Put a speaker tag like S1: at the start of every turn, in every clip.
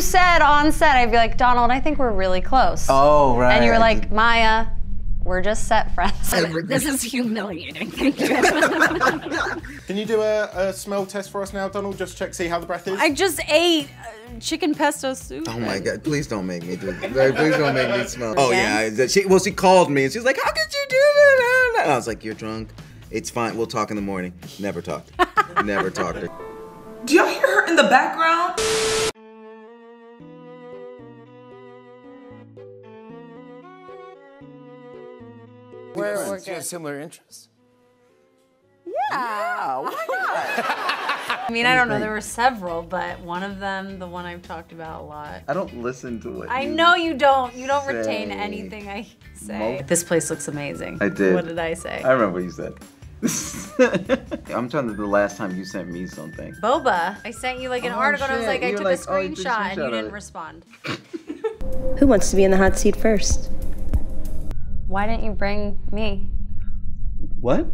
S1: you said on set, I'd be like, Donald, I think we're really close.
S2: Oh, right.
S1: And you were like, Maya, we're just set friends.
S3: This is humiliating. Thank you.
S4: Can you do a, a smell test for us now, Donald? Just check, see how the breath is.
S1: I just ate uh, chicken pesto soup.
S2: Oh my god! Please don't make me do. Please don't make me smell. Oh yeah. that- She well, she called me and she's like, "How could you do that?" And I was like, "You're drunk. It's fine. We'll talk in the morning." Never talked. Never talked.
S5: Do y'all hear her in the background?
S1: We're, we're
S6: Do you have similar interests?
S1: yeah I mean, I don't know. There were several, but one of them, the one I've talked about a lot.
S2: I don't listen to it.
S1: I know you don't. You don't retain anything I say.
S2: mo-
S1: This place looks amazing.
S2: I did.
S1: What did I say?
S2: I remember what you said. I'm trying to the last time you sent me something.
S1: Boba. I sent you like an
S2: Oh,
S1: article and I was like, I
S2: You were
S1: took
S2: like,
S1: a
S2: oh, you took a
S1: screenshot and you didn't respond.
S7: Who wants to be in the hot seat first?
S1: Why didn't you bring me?
S2: What?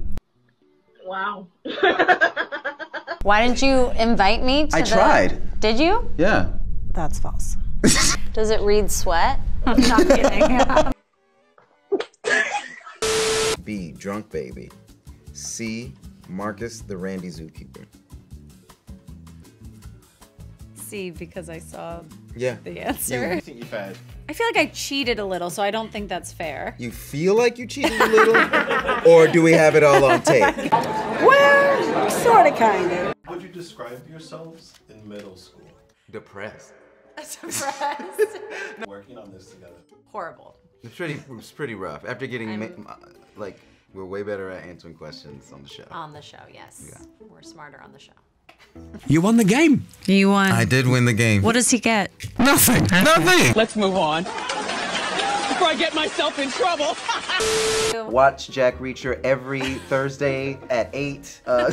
S3: wow.
S1: Why didn't you invite me to
S2: I
S1: the-
S2: tried.
S1: Did you?
S2: Yeah.
S1: That's false. Does it read sweat? I'm not kidding.
S2: B. Drunk baby. C. Marcus the Randy zookeeper.
S1: See, because I saw
S2: Yeah.
S1: the answer.
S4: I think you fared.
S1: I feel like I cheated a little, so I don't think that's fair.
S2: You feel like you cheated a little, or do we have it all on tape?
S7: Well, sort of, kind of.
S4: Would you describe yourselves in middle school?
S2: Depressed. Depressed?
S4: Working on this together.
S1: Horrible.
S2: It's pretty. It was pretty rough. After getting ma- uh, like, we're way better at answering questions on the show.
S1: On the show, yes. Yeah. We're smarter on the show.
S6: You won the game.
S1: You won.
S2: I did win the game.
S1: What does he get?
S6: Nothing. Nothing.
S8: Let's move on. Before I get myself in trouble.
S2: Watch Jack Reacher every Thursday at eight. Uh,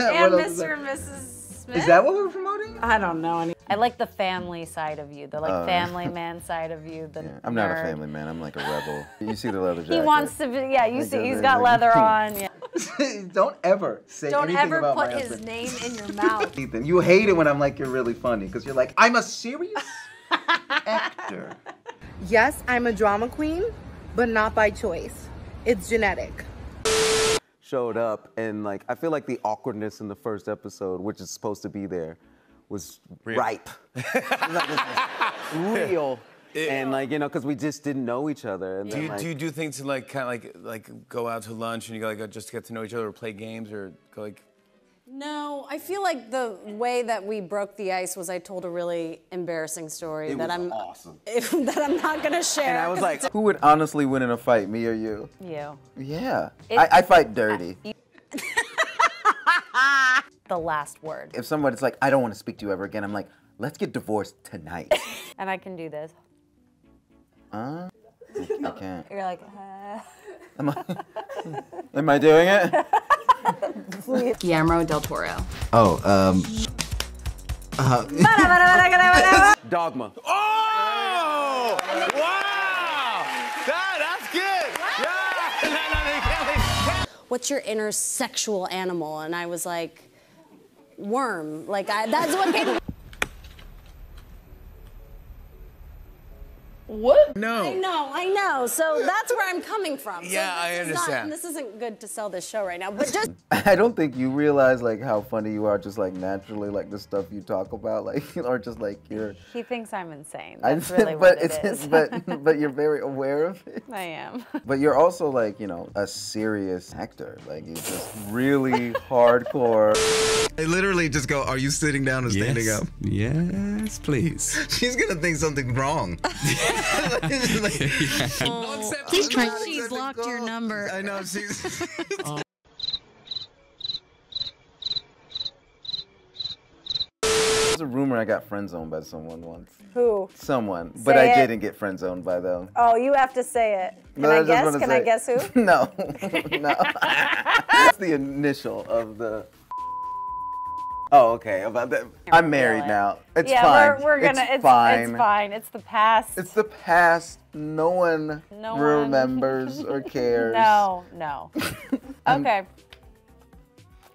S1: And Mr. and Mrs. Smith?
S2: Is that what we're promoting?
S1: I don't know any. I like the family side of you, the like family man side of you. The
S2: I'm not a family man. I'm like a rebel. You see the leather jacket.
S1: He wants to be. Yeah, you
S2: Like
S1: see, He's got leather on. Yeah.
S2: Don't ever say
S1: Don't
S2: anything
S1: ever
S2: about
S1: put
S2: my
S1: his
S2: husband.
S1: name in your mouth.
S2: Ethan, you hate it when I'm like you're really funny because you're like I'm a serious actor.
S9: Yes, I'm a drama queen, but not by choice. It's genetic.
S10: showed up and like I feel like the awkwardness in the first episode, which is supposed to be there, was ripe. Like, it. And like you know, because we just didn't know each other. And
S6: Do
S10: then,
S6: you,
S10: like,
S6: do you do things to like kind of like like go out to lunch and you go like just get to know each other or play games or go like
S1: No, I feel like the way that we broke the ice was I told a really embarrassing story
S10: it
S1: that
S10: was
S1: I'm
S10: awesome.
S1: that I'm not gonna share.
S10: And I was like,
S2: Who would honestly win in a fight, me or you?
S1: you.
S2: Yeah,
S1: It-
S2: I, I fight dirty.
S1: The last word,
S2: If somebody's like, I don't want to speak to you ever again, I'm like, let's get divorced tonight.
S1: and I can do this.
S2: Huh? I can't.
S1: You're like, uh.
S2: Am I, am I doing it?
S1: Guillermo del Toro.
S2: Oh, um. Uh,
S10: dogma.
S6: Oh! Wow! That, that's good! Yeah!
S1: What's your inner sexual animal? And I was like, worm. Like I, that's what came.
S9: What?
S6: No.
S1: I know, I know. So that's where I'm coming from. So
S6: Yeah, I
S1: this is not-
S6: understand.
S1: this isn't good to sell this show right now, but just
S2: I don't think you realize like how funny you are, just like naturally, like the stuff you talk about, like or just like you're.
S1: he thinks I'm insane.
S2: I-
S1: That's really
S2: but
S1: what it
S2: it's
S1: is.
S2: but but you're very aware of it.
S1: I am.
S2: But you're also like you know a serious actor. Like you're just really hardcore. I literally just go, "Are you sitting down or standing up?"
S6: Yes, please.
S2: She's gonna think something's wrong.
S1: Please try. She's locked your number.
S2: I know she's. There's a rumor I got friend zoned by someone once.
S1: Who?
S2: Someone, but
S1: Say
S2: I
S1: it.
S2: didn't get friend zoned by them.
S1: Oh, you have to say it. Can
S2: No,
S1: I
S2: just
S1: guess?
S2: wanna
S1: Can I guess who?
S2: no, no. That's the initial of the. Oh, okay. About that. I'm married
S1: it.
S2: now. It's
S1: yeah,
S2: fine.
S1: we're, we're gonna.
S2: It's,
S1: It's,
S2: fine.
S1: It's fine. It's the past.
S2: It's the past. No one
S1: No one-
S2: remembers or cares.
S1: no, no. okay.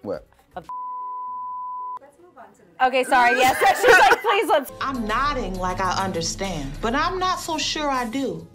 S2: What?
S1: Okay, sorry. Yes, she's like, please let's.
S11: I'm nodding like I understand, but I'm not so sure I do.